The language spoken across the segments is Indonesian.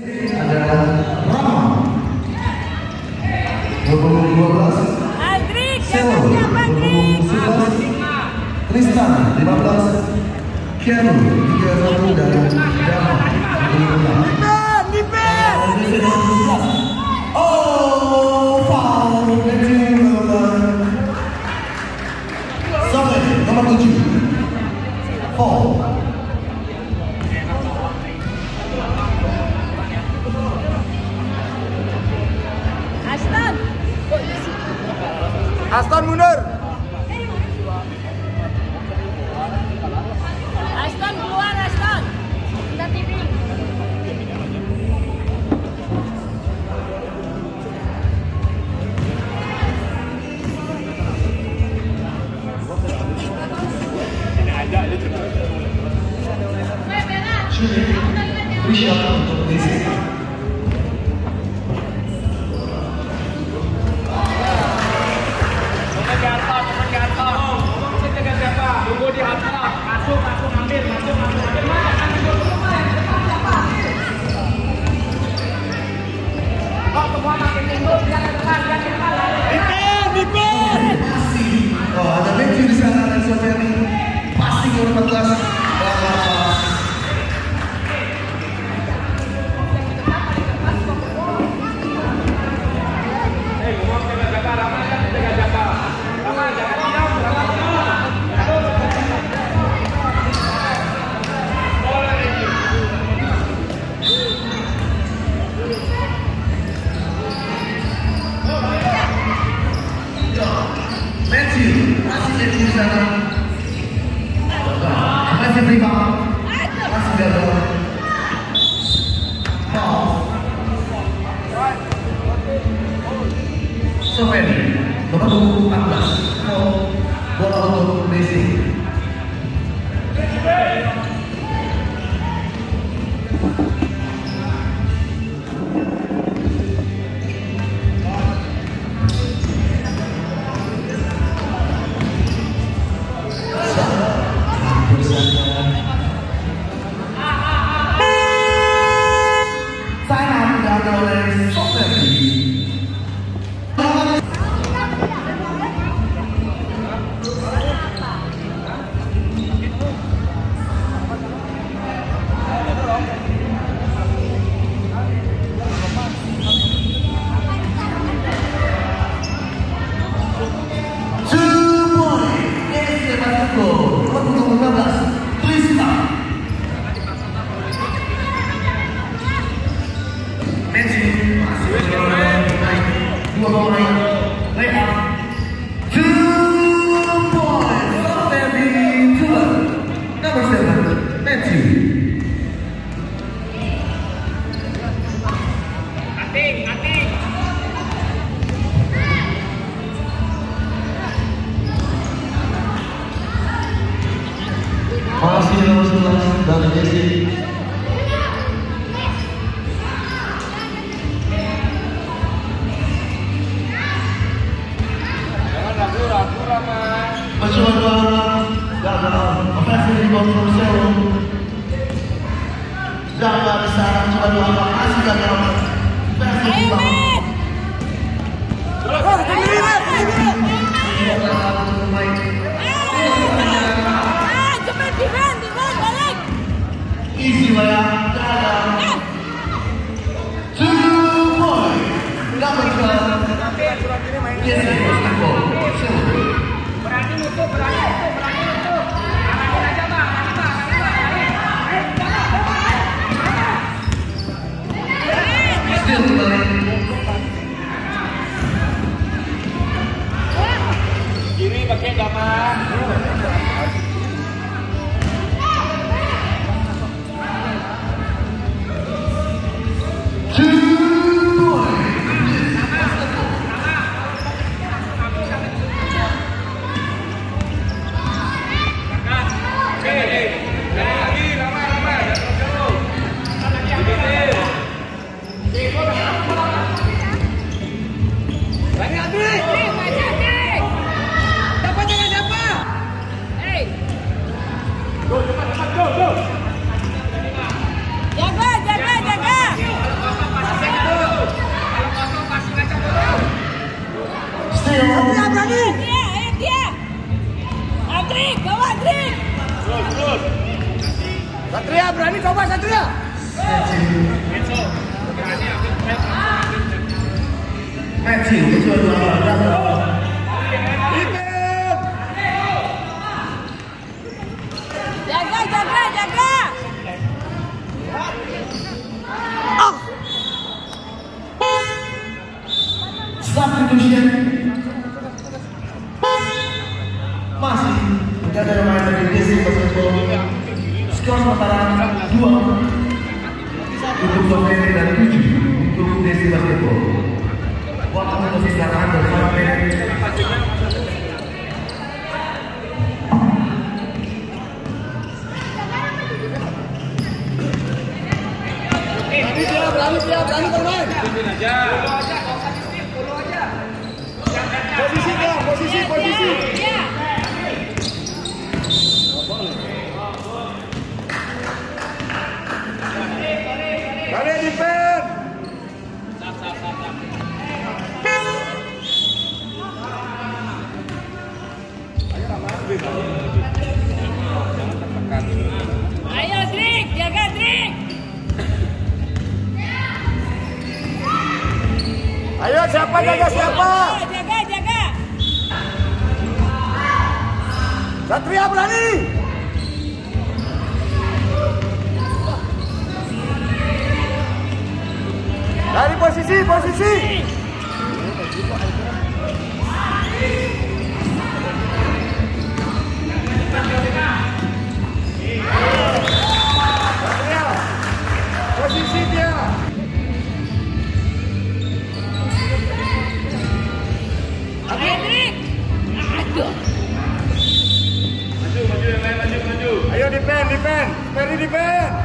adalah 2012 Sel 2011 Tristan 15 Kianu 31 dan Dama 2016 2014 dakwah besar coba doakan kasih kami Allah Amin. Isi bayar Pak. 돌려! Jen. Ayo Drik, jaga Drik. Ayo siapa jaga siapa? Jaga jaga. Satria berani. Dari posisi, posisi. Posisi dia. Hendrik. Aduh. Maju, maju yang lain, maju, maju. Ayo defend, defend. Ferry defend.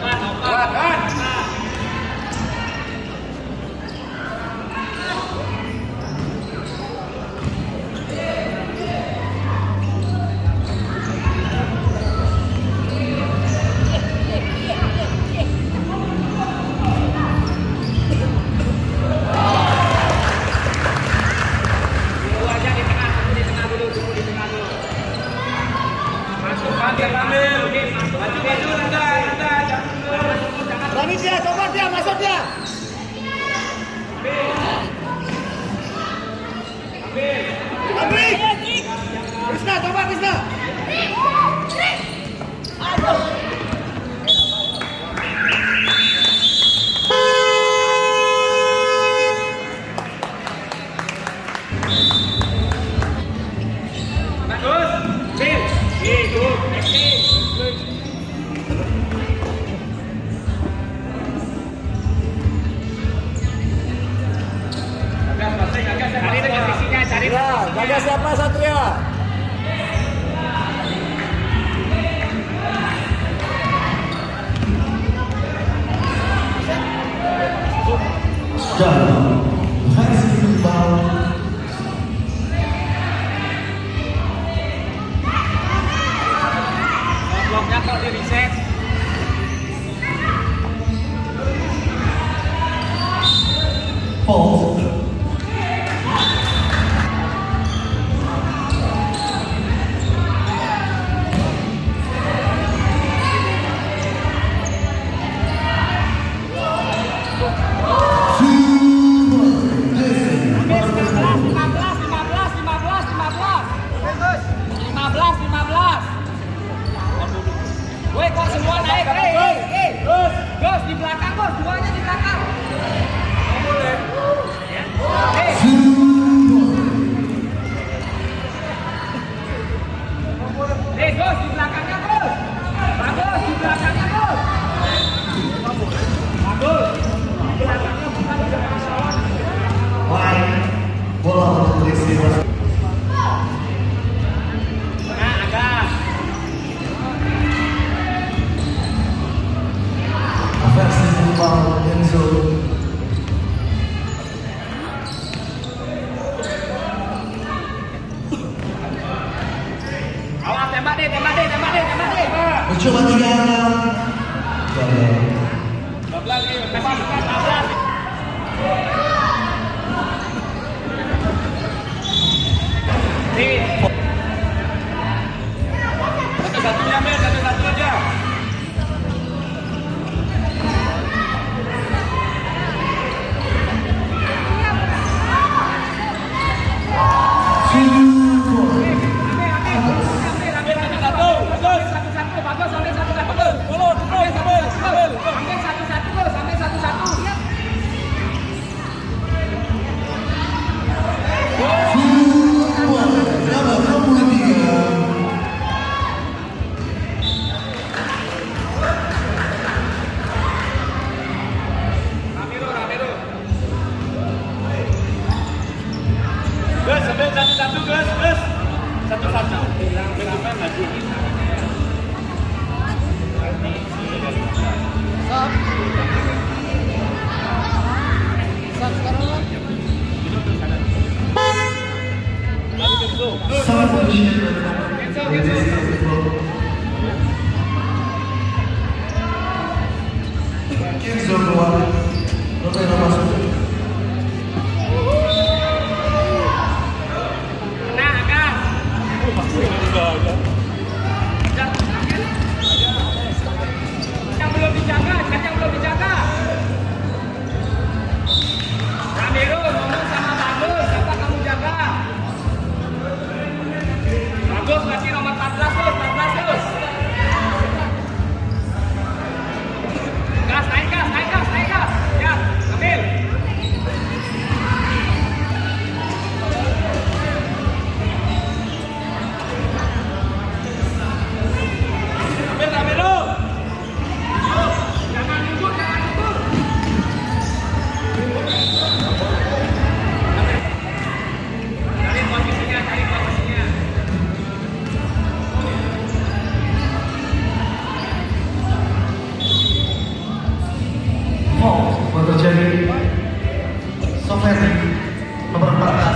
Vai, vai, vai. Dan versi Baru terjadi Soferi Nomor 14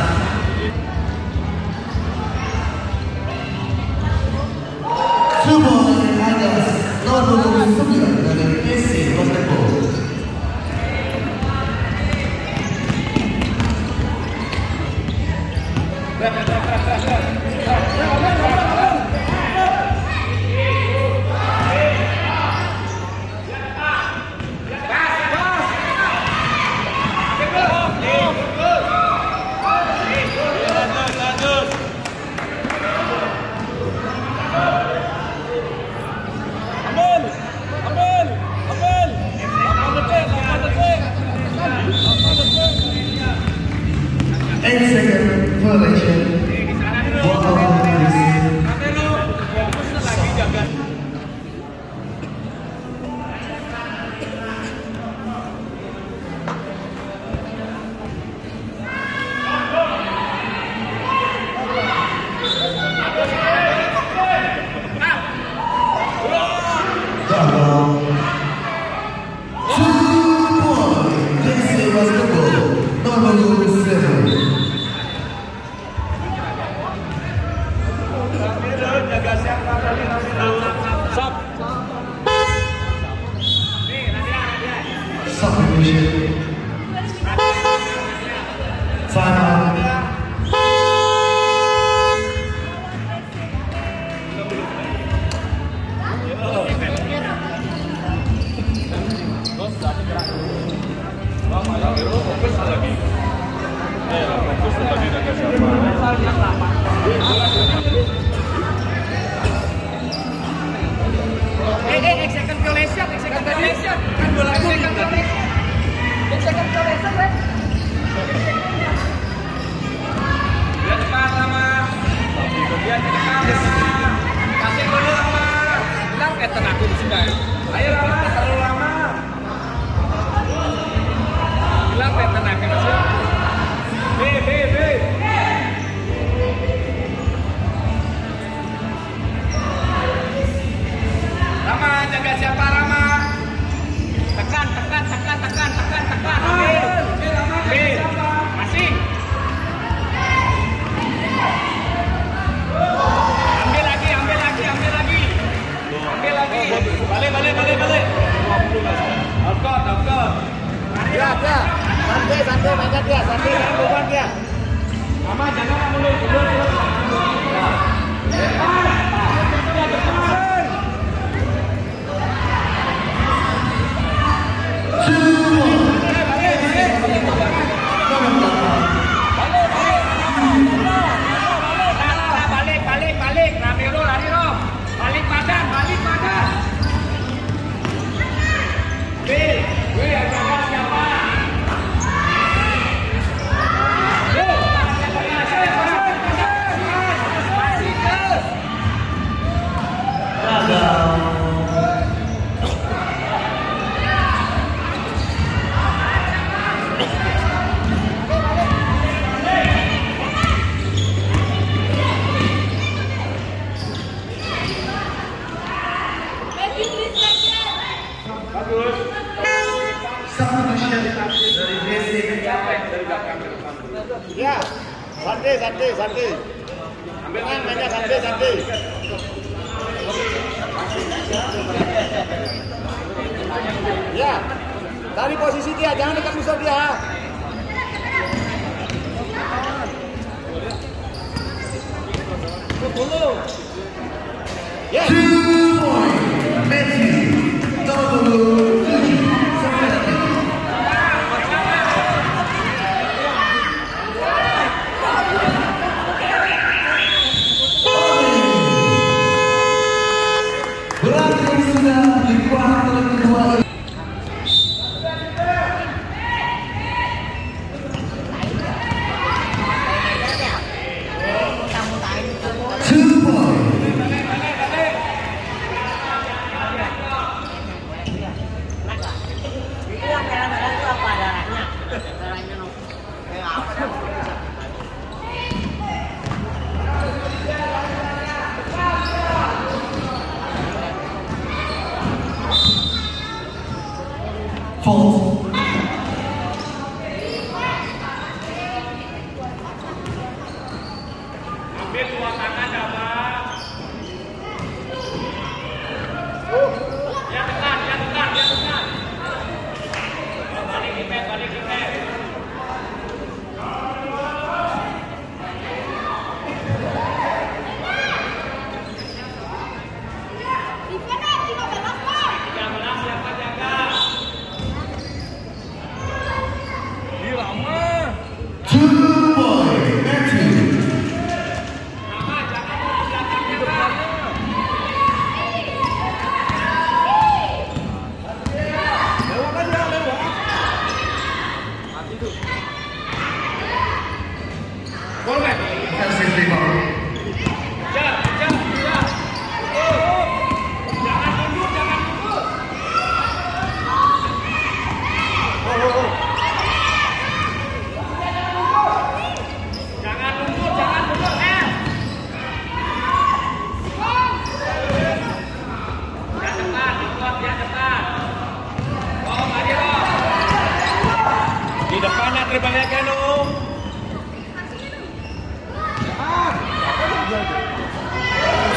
Ya, santai, santai, santai. Jangan banyak santai, santai. Ya, dari posisi dia, jangan dekat musuh dia. Yes. Two Double. Ambil dua tangan dapat.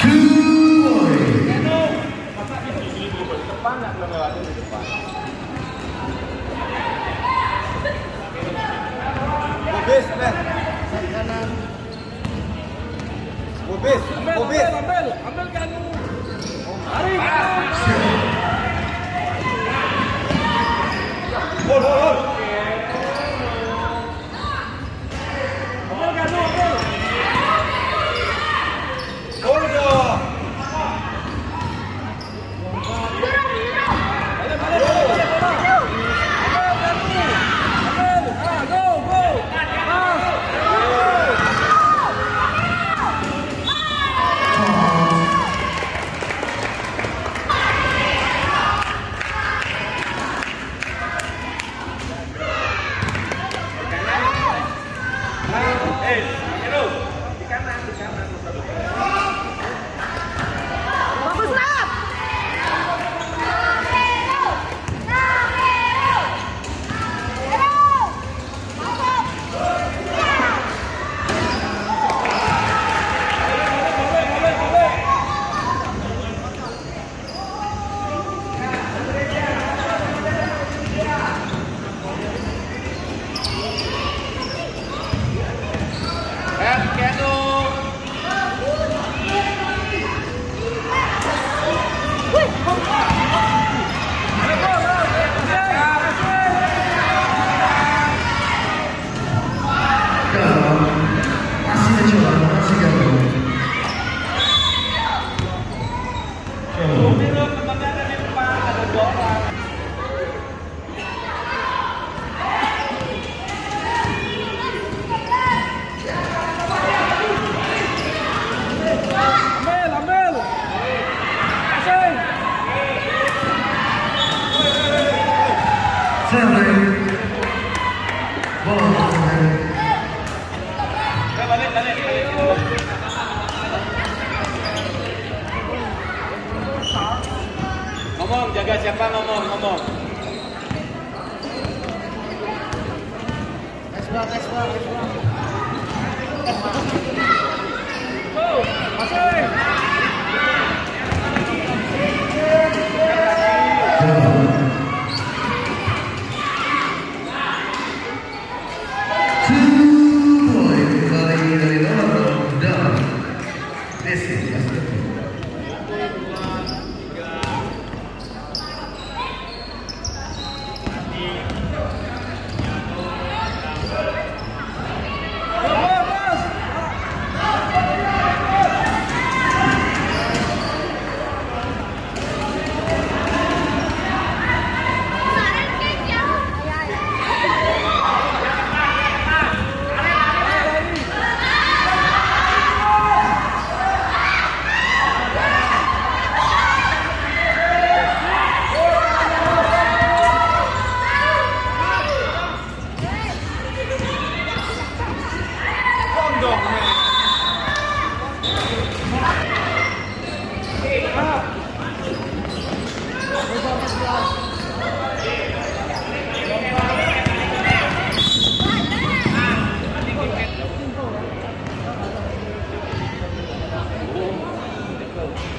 Two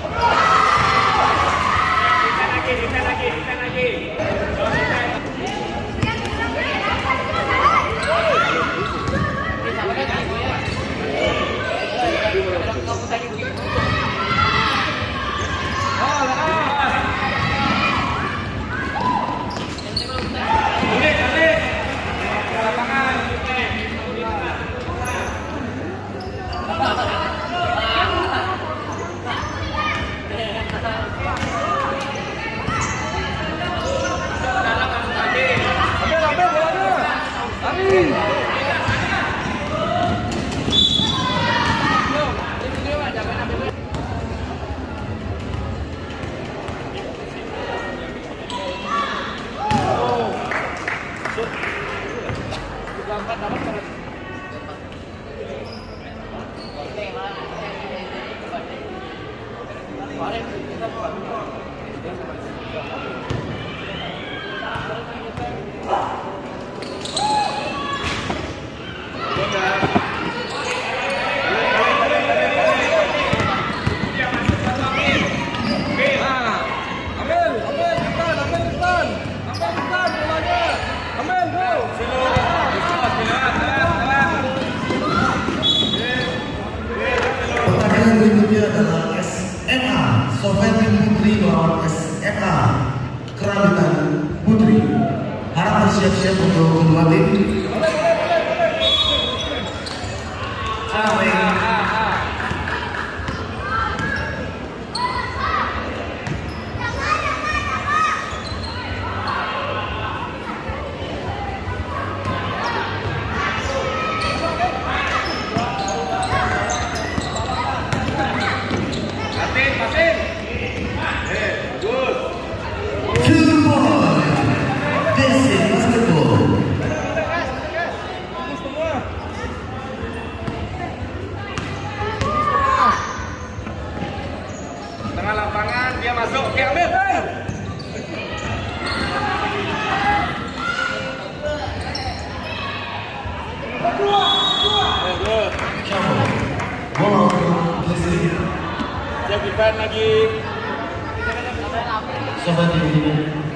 Come on! Sobat ini.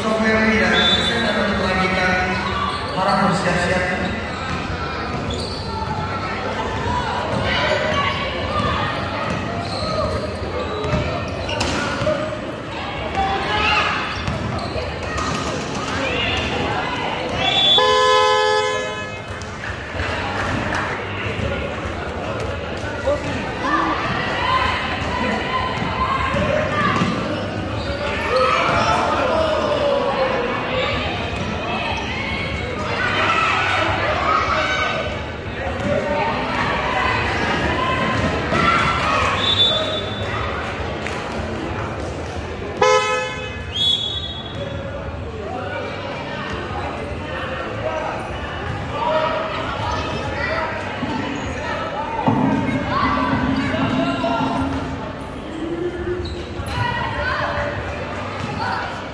Super League dan sedang melanjutkan para bersiap-siap Five.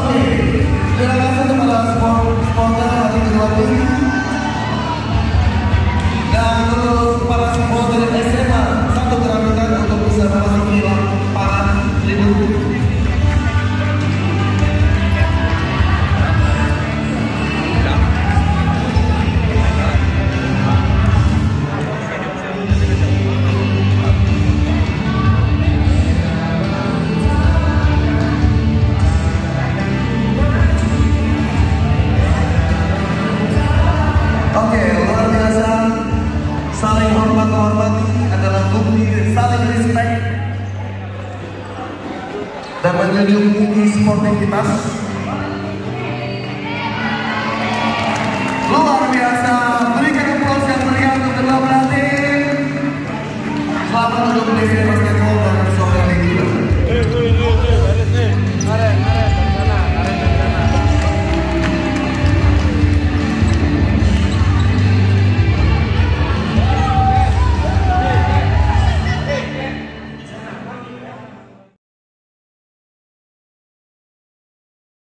Oke, terima kasih kepada sponsor hari ini próximas